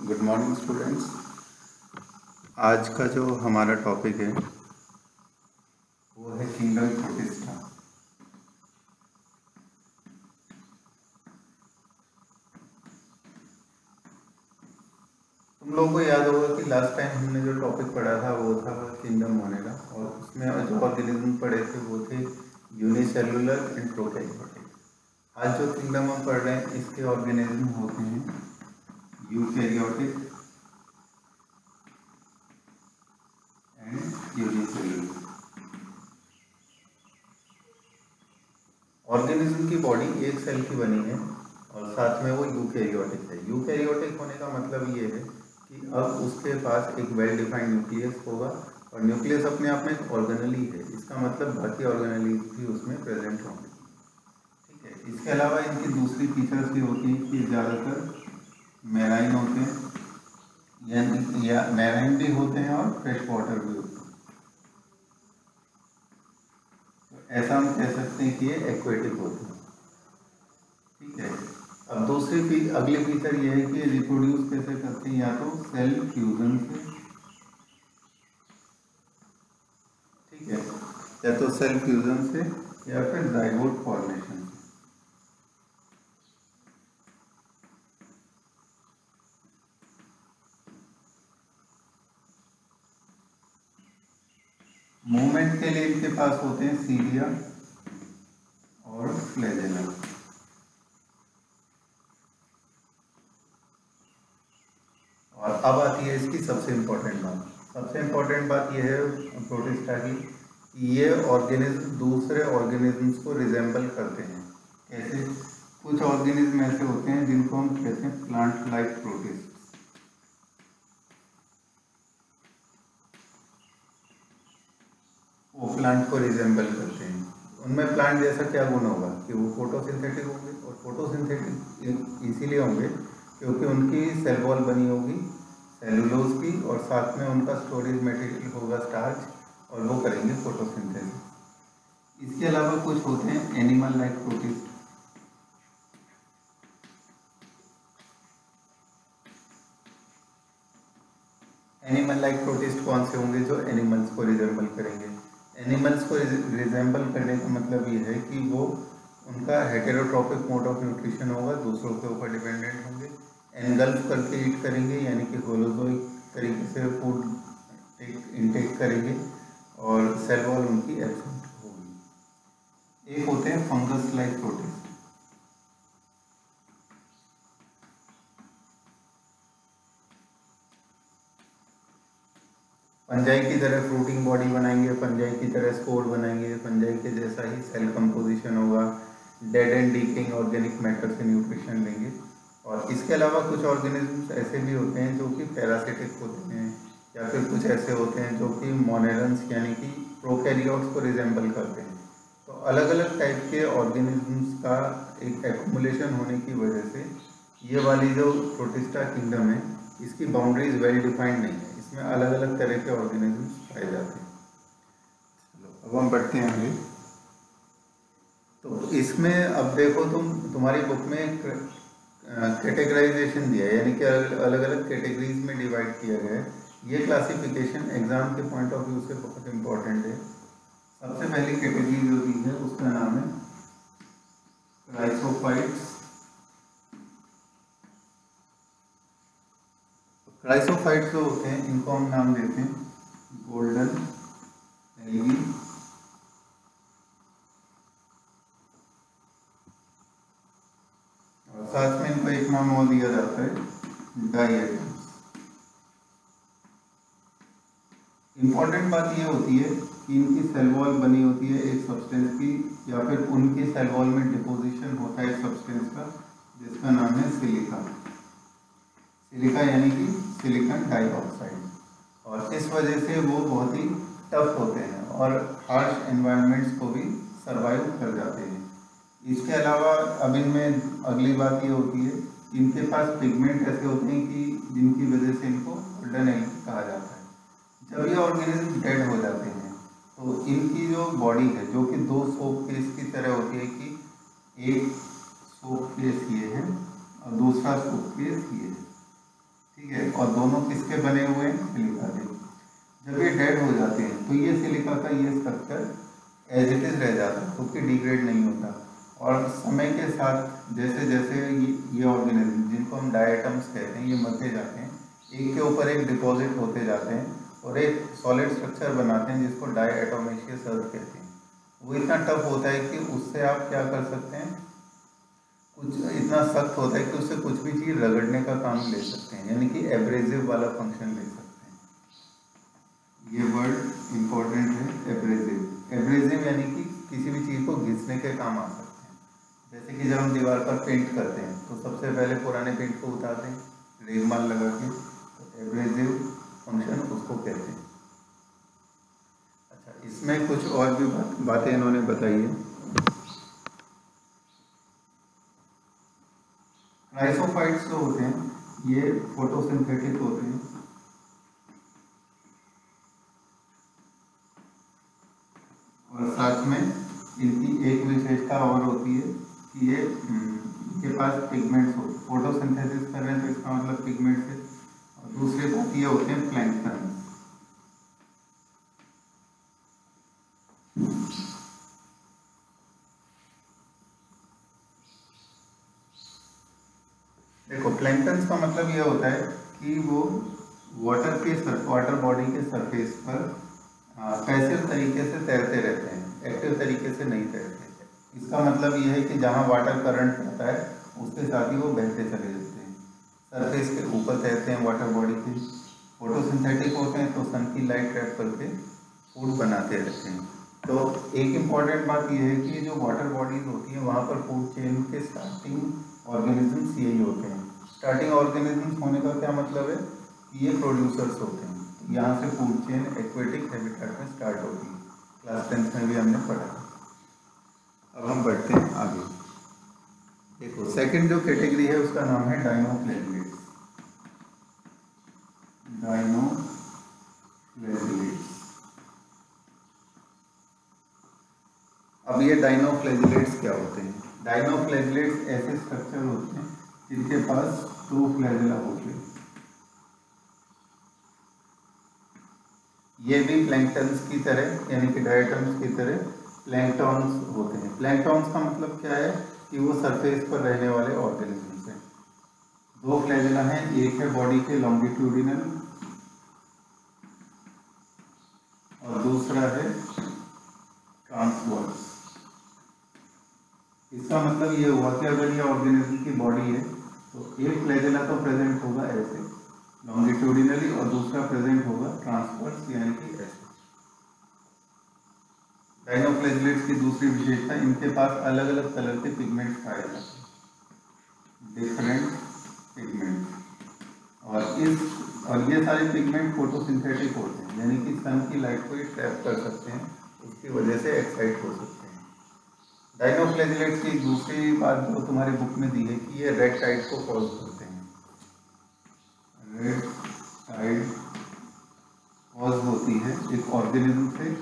Good morning students आज का जो हमारा टॉपिक है, वो है किंगडम प्रोटिस्टा तुम लोगों को याद होगा कि लास्ट टाइम हमने जो टॉपिक पढ़ा था, वो था किंगडम होने का। और उसमें जो ऑर्गेनिज्म पढ़े थे, वो थे यूनिसेलुलर एंड प्रोकैरियोटिक आज जो किंगडम हम पढ़ रहे हैं, इसके ऑर्गेनिज्म होते हैं यूकैरियोटिक एंड यूनिसेलुलर ऑर्गेनिज्म की बॉडी एक सेल की बनी है और साथ में वो यूकैरियोटिक है। यूकैरियोटिक होने का मतलब ये है कि अब उसके पास एक वेल डिफाइंड न्यूक्लियस होगा और न्यूक्लियस अपने आप में एक ऑर्गेनली है। इसका मतलब बाकी ऑर्गेनली भी उसमें प्रेजेंट होंगे। ठीक है? इसके अलावा इनकी दूसरी फीचर्स भी होती हैं कि ज़्यादातर मेराइन होते हैं। या मेराइन भी होते हैं और फ्रेश वाटर भी होते हैं। तो ऐसा हम कह सकते हैं कि ये एक्वेटिक होते हैं। ठीक है? अब दूसरी फ़ी अगली फीचर ये है कि रिप्रोड्यूस कैसे करते हैं? या तो सेल फ्यूजन से। ठीक है? या तो सेल फ्यूजन से या फिर जाइगोट फॉर्मेशन से। मूवमेंट के लिए इनके पास होते हैं सीलिया और फ्लैजेला और अब आती है इसकी सबसे इम्पोर्टेंट बात। सबसे इम्पोर्टेंट बात यह है प्रोटिस्टा की ये ऑर्गेनिज्म दूसरे ऑर्गेनिजम्स को रिजेंबल करते हैं। कैसे? कुछ ऑर्गेनिज्म ऐसे होते हैं जिनको हम कहते हैं प्लांट लाइक प्रोटिस्ट वो प्लांट को रिजेंबल करते हैं। उनमें प्लांट जैसा क्या गुण होगा कि वो फोटोसिंथेटिक होंगे और फोटोसिंथेटिक इसीलिए होंगे क्योंकि उनकी सेल वॉल बनी होगी सेलुलोज की और साथ में उनका स्टोरेज मटेरियल होगा स्टार्च और वो करेंगे फोटोसिंथेसिस इसके अलावा कुछ होते हैं animal like protist animal like protist कौन से होंगे जो एनिमल्स को रिजेंबल करेंगे? एनिमल्स को रिजेंबल करने का मतलब ये है कि वो उनका हेटेरोट्रॉपिक मोड ऑफ़ न्यूट्रिशन होगा, दूसरों के ऊपर डिपेंडेंट होंगे एनगल्फ करके ईट करेंगे, यानी कि होलोजोइक तरीके से फ़ूड इनटेक करेंगे और सेल वॉल उनकी एब्सेंट होगी। एक होते हैं फंगस लाइक प्रोटीन पंजाई की तरह फ्रूटिंग बॉडी बनाएँगे पंजाई की तरह स्कोर बनाएँगे पंजाई के जैसा ही सेल कंपोजिशन होगा dead and decaying organic matter से न्यूट्रिशन लेंगे। और इसके अलावा कुछ ऑर्गेनिज्म ऐसे भी होते हैं जो कि पैरासिटिक होते हैं, या फिर कुछ ऐसे होते हैं जो कि मोनेरन्स यानी कि प्रोकैरियोट्स को रिजेंबल करते हैं। तो अलग अलग टाइप के ऑर्गेनिजम्स का एक एकोमुलेशन होने की वजह से ये वाली जो प्रोटिस्टा किंगडम है, इसकी बाउंड्रीज वेल डिफाइंड नहीं है। इसमें अलग अलग तरह के ऑर्गेनिजम्स पाए जाते हैं। अब हम बढ़ते हैं आगे। तो इसमें अब देखो तुम, तुम्हारी बुक में कैटेगराइजेशन दिया है, यानी कि अलग अलग कैटेगरीज में डिवाइड किया गया है। ये क्लासिफिकेशन एग्ज़ाम के पॉइंट ऑफ़ व्यू से बहुत इंपॉर्टेंट है। सबसे पहली कैटेगरी जो दी है, उसका नाम है क्राइसोफाइट्स क्राइसोफाइट जो होते हैं, इनको हम नाम देते हैं गोल्डन एलगी और साथ में इनको एक नाम और दिया जाता है डाइएटम्स इंपॉर्टेंट बात यह होती है कि इनकी सेल वॉल बनी होती है एक सब्सटेंस की, या फिर उनकी सेल वॉल में डिपोजिशन होता है सब्सटेंस का, जिसका नाम है सिलिका सिलिका यानी कि सिलिकन डाइऑक्साइड। और इस वजह से वो बहुत ही टफ होते हैं और हार्श एनवायरनमेंट्स को भी सरवाइव कर जाते हैं। इसके अलावा अब इनमें अगली बात ये होती है, इनके पास पिगमेंट ऐसे होते हैं कि जिनकी वजह से इनको गोल्डन कहा जाता है। जब ये ऑर्गेनिज्म डेड हो जाते हैं तो इनकी जो बॉडी है, जो कि दो सोप फेस की तरह होती है कि एक सोप फेस ये है और दूसरा सोप फेस ये है। ठीक है और दोनों किसके बने हुए हैं? सिलिका के। जब ये डेड हो जाते हैं तो ये सिलिका का ये स्ट्रक्चर एज इट इज़ रह जाता है क्योंकि डिग्रेड नहीं होता। और समय के साथ जैसे जैसे ये ऑर्गेनिज्म जिनको हम डायटम्स कहते हैं, ये मरते जाते हैं एक के ऊपर एक डिपॉजिट होते जाते हैं और एक सॉलिड स्ट्रक्चर बनाते हैं, जिसको डायटोमेशियस अर्थ कहते हैं। वो इतना टफ होता है कि उससे आप क्या कर सकते हैं? कुछ इतना सख्त होता है कि उससे कुछ भी चीज़ रगड़ने का काम ले सकते हैं, यानी कि एब्रेजिव वाला फ़ंक्शन ले सकते हैं। ये वर्ड इम्पोर्टेंट है एब्रेजिव एब्रेजिव यानी कि किसी भी चीज़ को घिसने के काम आ सकते हैं। जैसे कि जब हम दीवार पर पेंट करते हैं तो सबसे पहले पुराने पेंट को उतारते हैं, रेगमाल लगा के तो एब्रेजिव फ़ंक्शन उसको कहते हैं। अच्छा इसमें कुछ और भी बातें इन्होंने बताई है। क्राइसोफाइट्स जो होते हैं, ये फोटोसिंथेटिक होते हैं। और साथ में इनकी एक विशेषता और होती है कि ये के इनके पास पिगमेंट्स होते हैं फोटोसिंथेसिस कर रहे हैं तो इसका मतलब पिगमेंट्स है। और दूसरे बात ये होते हैं प्लैंकटन देखो प्लैंकटन्स का मतलब यह होता है कि वो वाटर के वाटर बॉडी के सरफेस पर पैसिव तरीके से तैरते रहते हैं एक्टिव तरीके से नहीं तैरते इसका मतलब ये है कि जहाँ वाटर करंट रहता है, उसके साथ ही वो बहते चले जाते हैं। सरफेस के ऊपर तैरते हैं वाटर बॉडी के। फोटोसिंथेटिक होते हैं तो सन की लाइट ट्रैप करके फ़ूड बनाते रहते हैं। तो एक इंपॉर्टेंट बात यह है कि जो वाटर बॉडीज होती हैं, वहाँ पर फ़ूड चेन के स्टार्टिंग ऑर्गेनिजम्स यही होते हैं। स्टार्टिंग ऑर्गेनिजम्स होने का क्या मतलब है? ये प्रोड्यूसर्स होते हैं। यहाँ से फ़ूड चेन एक्वेटिक हैबिटेट में स्टार्ट होती है। क्लास टेंथ में भी हमने पढ़ा। अब हम बढ़ते हैं आगे। देखो सेकंड जो कैटेगरी है, उसका नाम है डाइनोफ्लेजिलेट्स डाइनोफ्लेजिलेट्स अब ये डाइनोफ्लेजिलेट्स क्या होते हैं? डाइनोफ्लेजिलेट्स ऐसे स्ट्रक्चर होते हैं जिनके पास टू फ्लैजिला होते ये भी प्लैंकटन्स की तरह, यानी कि डायटम्स की तरह प्लैंकटॉन्स होते हैं। प्लैंकटॉन्स का मतलब क्या है? कि वो सरफेस पर रहने वाले ऑर्गेनिजम्स हैं। दो फ्लैजिला हैं, एक है बॉडी के लॉन्गिट्यूडिनल और दूसरा है ट्रांसवर्स इसका मतलब ये हुआ कि अगर ये ऑर्गेनिज्म की बॉडी है तो एक फ्लैजेला तो प्रेजेंट होगा ऐसे लॉन्गिट्यूडिनली और दूसरा प्रेजेंट होगा ट्रांसफर्स यानी कि ऐसे। डाइनोफ्लेजिलेट्स की दूसरी विशेषता, इनके पास अलग अलग कलर के पिगमेंट्स पाए जाते हैं। डिफरेंट पिगमेंट और इस, और ये सारे पिगमेंट फोटोसिंथेटिक होते हैं, यानी कि सन की लाइट को ट्रैप कर सकते हैं, उसकी वजह से एक्साइट हो सकते हैं। डाइनोफ्लेजिलेट्स की दूसरी बात जो तुम्हारी बुक में दी है कि ये रेड टाइड को कॉज करते हैं। रेड टाइड कॉज होती है एक ऑर्गेनिज्म से।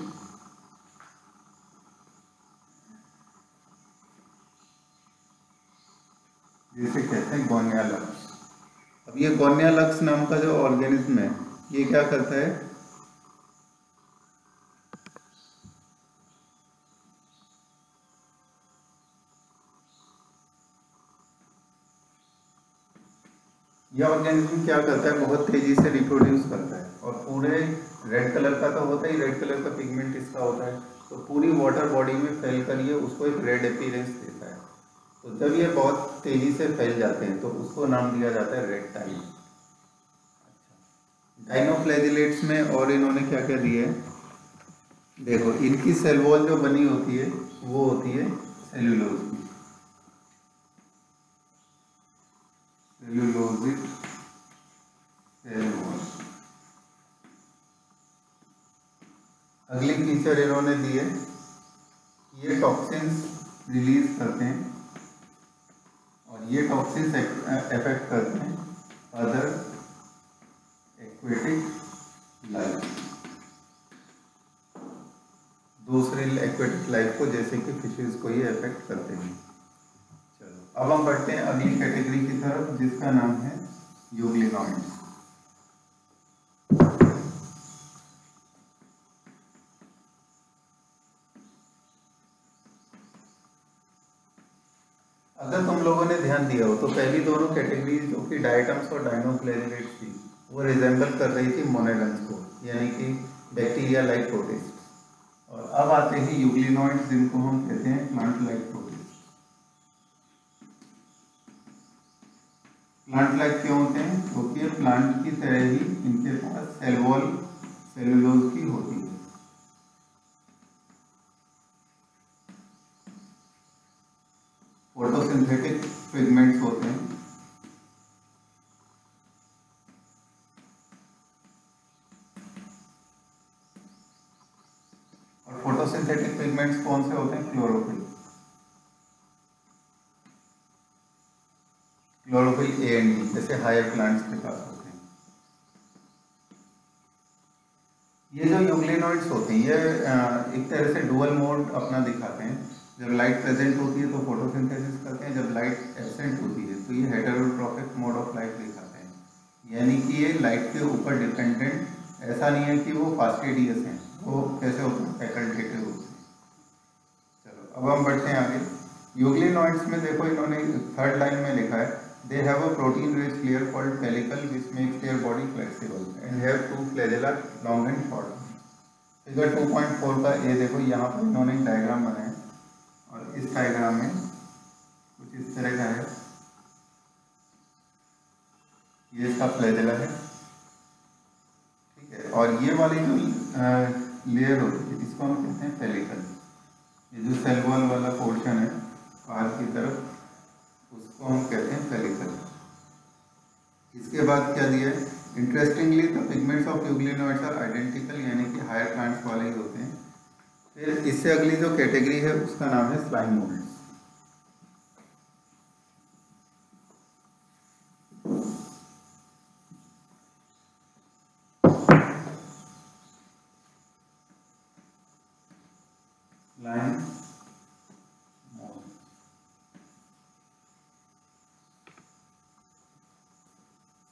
जिसे कहते हैं गोनियालक्स अब ये गोनियालक्स नाम का जो ऑर्गेनिज्म है, ये क्या करता है? यह ऑर्गेनिज्म क्या करता है? बहुत तेज़ी से रिप्रोड्यूस करता है। और पूरे रेड कलर का तो होता ही रेड कलर का पिगमेंट इसका होता है। तो पूरी वाटर बॉडी में फैल कर ये उसको एक रेड अपीरेंस देता है। तो जब ये बहुत तेज़ी से फैल जाते हैं तो उसको नाम दिया जाता है रेड टाइम डाइनोफ्लेजिलेट्स में और इन्होंने क्या क्या दिया है? देखो, इनकी सेल वॉल जो बनी होती है, वो होती है सेल्यूलोज की सेल वॉल अगली फीचर इन्होंने दी है ये टॉक्सिन्स रिलीज़ करते हैं और ये टॉक्सिन्स इफ़ेक्ट करते हैं अदर एक्वेटिक लाइफ दूसरे एक्वेटिक लाइफ को जैसे कि फिशेस को ये इफ़ेक्ट करते हैं। अब हम बढ़ते हैं अगली कैटेगरी की तरफ़, जिसका नाम है यूग्लिनॉइड्स अगर तुम लोगों ने ध्यान दिया हो तो पहली दोनों कैटेगरी जो कि डायटम्स और डायनोक्लेरिनेट्स थी, वो रिजेंबल कर रही थी मोनेडम्स को, यानी कि बैक्टीरिया लाइक प्रोटेस्ट और अब आते हैं यूग्लिनोइड्स, जिनको हम कहते हैं plant like protist plant like क्यों होते हैं? क्योंकि तो प्लांट की तरह ही इनके पास सेलवॉल सेलुलोज की होती है। फोटोसिंथेटिक पिगमेंट्स होते हैं। और फोटोसिंथेटिक पिगमेंट्स कौन से होते हैं? क्लोरोफिल ए एंड डी जैसे हायर प्लांट्स के पास होते हैं। ये जो यूग्लिनोइड्स होते हैं, ये एक तरह से डुअल मोड अपना दिखाते हैं। जब लाइट प्रेजेंट होती है तो फोटोसिंथेसिस करते हैं, जब लाइट एबसेंट होती है तो ये हेटेरोट्रॉपिक मोड ऑफ़ लाइट दिखाते हैं। यानी कि ये लाइट के ऊपर डिपेंडेंट ऐसा नहीं है कि वो फास्टेडियस हैं, वो कैसे होते हैं? फैकल्टेटिव होते हैं। चलो, अब हम बढ़ते हैं आगे। यूग्लिनॉइड्स में देखो इन्होंने थर्ड लाइन में लिखा है। Have a protein rich layer called pellicle which makes their body flexible and have two flagella long and short figure 2.4 का ए देखो, यहाँ पर इन्होंने एक डायग्राम बनाया। और इस डायग्राम में कुछ इस तरह का है। ये इसका फ्लैजेला है। ठीक है, और ये वाली जो लेयर होती है, इसको हम कहते हैं पेलिकल ये जो सेल वॉल वाला पोर्शन है, बाहर की तरफ़ उसको हम कहते हैं? पेलिकल इसके बाद क्या दिया है? Interestingly the pigments of euglenoids are identical यानी कि हायर प्लांट्स वाले ही होते हैं। फिर इससे अगली जो कैटेगरी है, उसका नाम है स्लाइम मोल्ड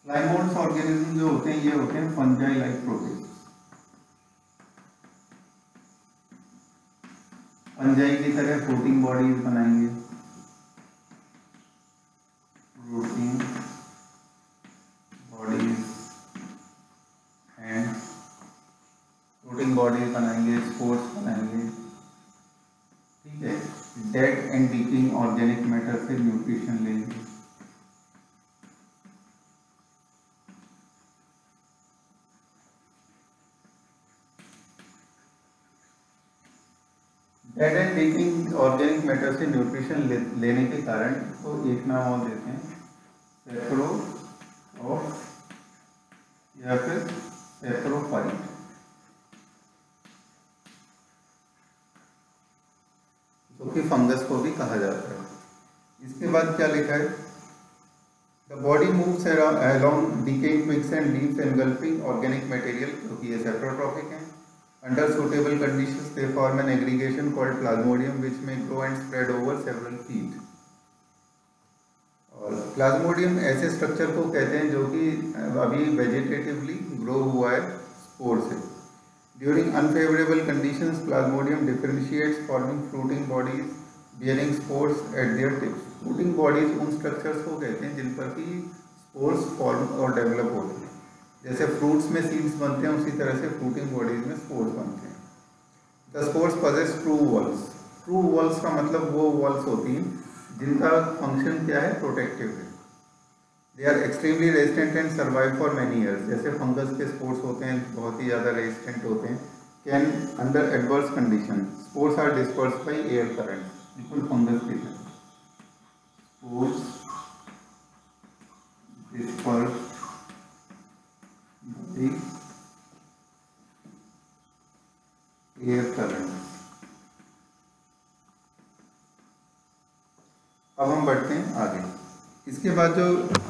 स्लाइम ऑर्गेनिज्म जो होते हैं, ये होते हैं फंजाई लाइक प्रोटीन फंजाई की तरह फ्रूटिंग बॉडीज बनाएँगे. Fruiting bodies and fruiting bodies बनाएँगे स्पोर्ट्स बनाएँगे. ठीक है? Dead and decaying organic matter से nutrition dead and decaying organic matter से न्यूट्रिशन ले, लेने के कारण इसको एक नाम और देते हैं। सेप्रो ऑफ़ या फिर सेप्रोफाइट जो कि फंगस को भी कहा जाता है। इसके बाद क्या लिखा है? The body moves along decaying twigs and leaves engulfing organic material क्योंकि ये सेप्रोट्रॉपिक है। Under suitable conditions, they form an aggregation called plasmodium which may grow and spread over several feet. और प्लाज्मोडियम ऐसे स्ट्रक्चर को कहते हैं जो कि अभी वेजिटेटिवली ग्रो हुआ है स्पोर से। During unfavourable conditions plasmodium differentiates forming fruiting bodies bearing spores at their tips fruiting bodies उन स्ट्रक्चर्स को कहते हैं जिन पर कि स्पोर्स फॉर्म और डेवलप होते हैं। जैसे फ्रूट्स में सीड्स बनते हैं, उसी तरह से फ्रूटिंग बॉडीज में स्पोर्स बनते हैं। The spores possess two walls two walls का मतलब वो वॉल्स होती हैं, जिनका फ़ंक्शन क्या है? प्रोटेक्टिव है। They are extremely resistant and survive for many years जैसे फंगस के स्पोर्स होते हैं, बहुत ही ज़्यादा रेजिस्टेंट होते हैं can under adverse condition spores are disperse by air current बिल्कुल फंगस की तरह स्पोर्स डिस्पर्स एयर करंट अब हम बढ़ते हैं आगे इसके बाद जो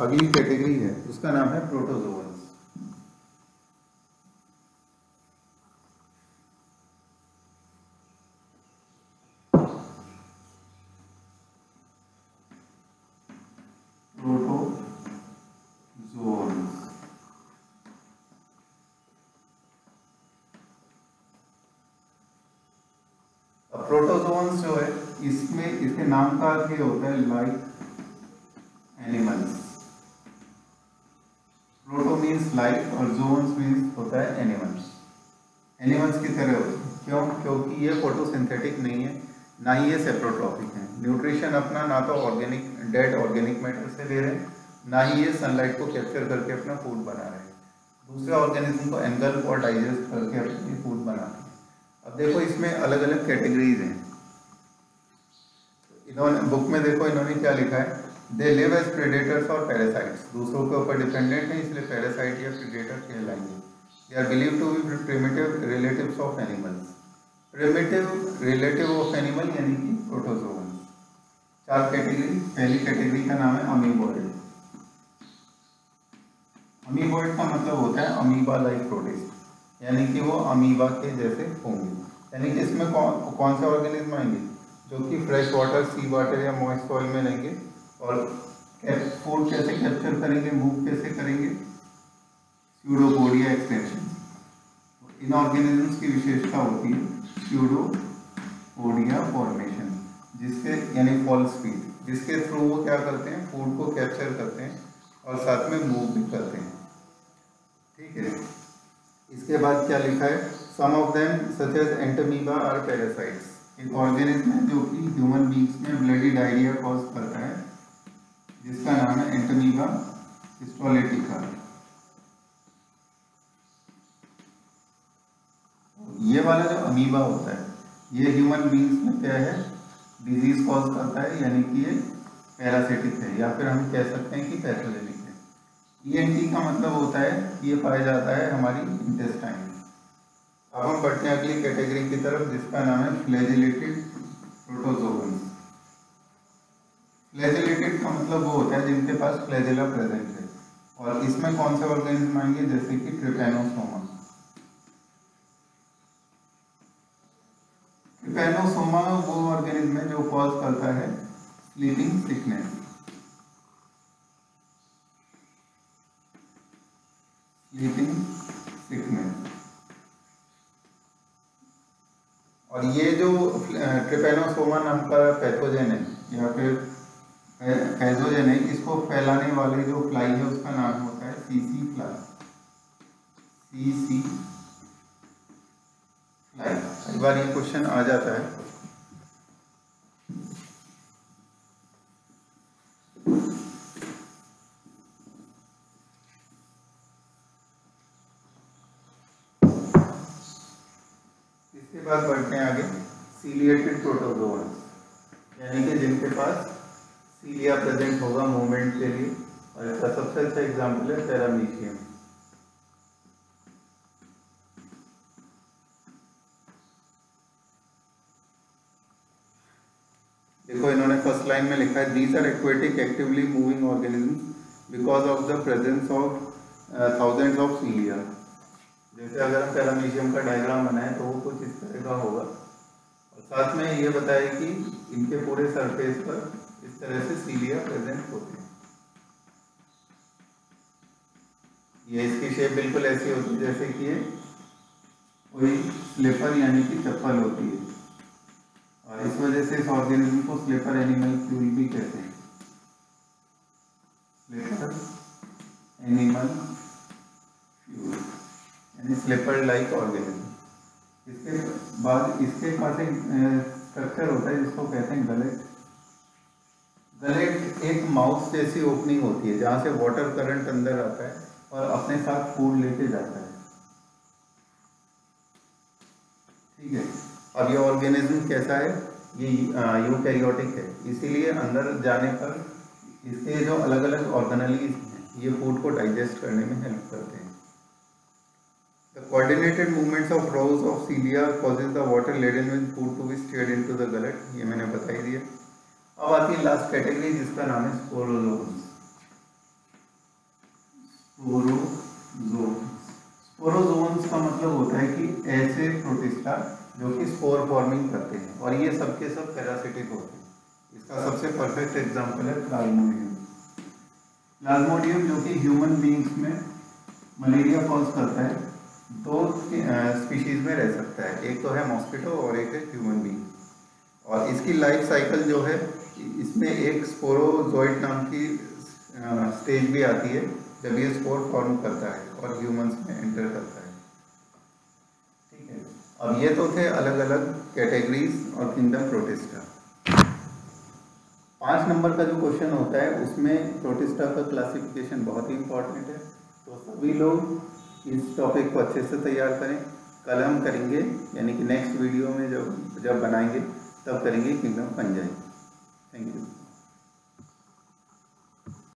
अगली कैटेगरी है, उसका नाम है प्रोटोजोअल प्रोटोजोन्स जो है, इसमें, इसके नाम का अर्थ ये होता है like animals proto means life और जोन्स मीन्स होता है एनिमल्स एनिमल्स की तरह होते हैं। क्यों? क्योंकि ये फोटोसिंथेटिक नहीं है, ना ही ये सेप्रोट्रॉपिक है। न्यूट्रिशन अपना ना तो ऑर्गेनिक डेड ऑर्गेनिक मैटर से ले रहे हैं, ना ही ये सनलाइट को कैप्चर करके अपना फ़ूड बना रहे हैं। दूसरे ऑर्गेनिज्म को एंगल और डाइजेस्ट करके अपने फ़ूड बना रहे हैं। अब देखो इसमें अलग अलग कैटेगरीज हैं। इन्होंने बुक में देखो इन्होंने क्या लिखा है? दे लिव एज प्रेडेटर्स और पैरासाइट्स दूसरों के ऊपर डिपेंडेंट है, इसलिए पैरासाइट या predator कहलाएँगे। They are believe to be primitive relatives of animals primitive relative of animal यानी कि प्रोटोजोवन चार कैटेगरी पहली कैटेगरी का नाम है अमीबॉइड अमीबॉइड का मतलब होता है अमीबा लाइक प्रोटिस्ट यानी कि वो अमीबा के जैसे होंगे। यानी कि इसमें कौन कौन से ऑर्गेनिज्म आएँगे? जो कि फ्रेश वाटर सी वाटर या मॉइस्ट सॉइल में रहेंगे। और फ़ूड कैसे कैप्चर करेंगे मूव कैसे करेंगे? एक्सटेंशन इन ऑर्गेनिजम्स की विशेषता होती है स्यूडोपोडिया फॉर्मेशन जिसके यानी फॉल स्पीड जिसके थ्रू वो क्या करते हैं? फ़ूड को कैप्चर करते हैं और साथ में मूव भी करते हैं। ठीक है? इसके बाद क्या लिखा है? Some of them such as entamoeba are parasites एक ऑर्गेनिज्म है जो कि ह्यूमन बींग्स में ब्लडी डायरिया कॉज करता है। जिसका नाम है एंटमीबा हिस्टोलिटिका ये वाला जो अमीबा होता है, ये ह्यूमन बींग्स में क्या है? डिज़ीज़ कॉज करता है, यानी कि ये पैरासिटिक है, या फिर हम कह सकते हैं कि पैथोजेनिक ईएनटी e का मतलब होता है कि ये पाया जाता है हमारी इंटेस्टाइन अब हम बढ़ते हैं अगली कैटेगरी की तरफ़, जिसका नाम है फ्लैजिलेटेड प्रोटोजोवन फ्लैजिलेटेड का मतलब वो होता है जिनके पास फ्लैजिला प्रेजेंट है। और इसमें कौन से ऑर्गेनिज्म आएँगे जैसे कि ट्रिपेनोसोमा ट्रिपेनोसोमा वो ऑर्गेनिज्म है जो कॉज करता है स्लीपिंग सिकनेस स्लीपिंग सिकनेस और ये जो ट्रिपेनोसोमा नाम का पैथोजन है या फिर है इसको फैलाने वाले जो फ्लाई है, उसका नाम होता है सीसी फ्लाई सीसी फ्लाई कई बार ये क्वेश्चन आ जाता है. इसके बाद बढ़ते हैं आगे. सीलिएटेड प्रोटोजोन यानी कि जिनके पास सीलिया प्रेजेंट होगा मूवमेंट के लिए। और इसका सबसे अच्छा एग्ज़ाम्पल है पैरामीशियम देखो, इन्होंने फ़र्स्ट लाइन में लिखा है these are aquatic actively moving organism because of the presence of thousands of cilia जैसे अगर हम पैरामीशियम का डायग्राम बनाए तो वो कुछ इस तरह का होगा। और साथ में ये बताए कि इनके पूरे सरफेस पर तरह से सीलिया प्रेजेंट होते हैं। ये इसकी शेप बिल्कुल ऐसी होती है जैसे कि कोई स्लीपर यानी कि चप्पल होती है। और इस वजह से इस ऑर्गेनिज्म को स्लीपर एनिमल फ्यूल भी कहते हैं। स्लीपर एनिमल फ्यूल यानी स्लिपर लाइक ऑर्गेनिज्म इसके बाद इसके पास एक स्ट्रक्चर होता है जिसको कहते हैं गलेट गलेट एक माउस जैसी ओपनिंग होती है, जहाँ से वाटर करंट अंदर आता है और अपने साथ फ़ूड लेके जाता है। ठीक है? अब ये ऑर्गेनिज्म कैसा है? ये यूकैरियोटिक है। इसीलिए अंदर जाने पर इसके जो अलग अलग ऑर्गेनलीज हैं, ये फ़ूड को डाइजेस्ट करने में हेल्प करते हैं। The coordinated movements of rows of cilia causes the water laden with food to be steered into the gullet. ये मैंने बता ही। दिया अब आती है लास्ट कैटेगरी जिसका नाम है स्पोरोजोन्स स्पोरोजोन्स स्पोरोजोन्स का मतलब होता है कि ऐसे प्रोटिस्टा जो कि स्पोर फॉर्मिंग करते हैं और ये सबके सब पैरासिटिक होते हैं। इसका सबसे परफेक्ट एग्जांपल है प्लाज्मोडियम प्लाज्मोडियम जो कि ह्यूमन बींग्स में मलेरिया कॉज करता है, दो स्पीशीज में रह सकता है। एक तो है मॉस्किटो और एक है ह्यूमन बींग और इसकी लाइफ साइकिल जो है इसमें एक स्पोरोजोइड नाम की स्टेज भी आती है, जब ये स्पोर फॉर्म करता है और ह्यूमंस में एंटर करता है। ठीक है? अब ये तो थे अलग अलग कैटेगरीज और किंगडम प्रोटिस्टा पाँच नंबर का जो क्वेश्चन होता है, उसमें प्रोटिस्टा का क्लासिफिकेशन बहुत ही इंपॉर्टेंट है। तो सभी लोग इस टॉपिक को अच्छे से तैयार करें। कल हम करेंगे, यानी कि नेक्स्ट वीडियो में जब जब बनाएँगे, तब करेंगे किंगडम पंजाई। Thank you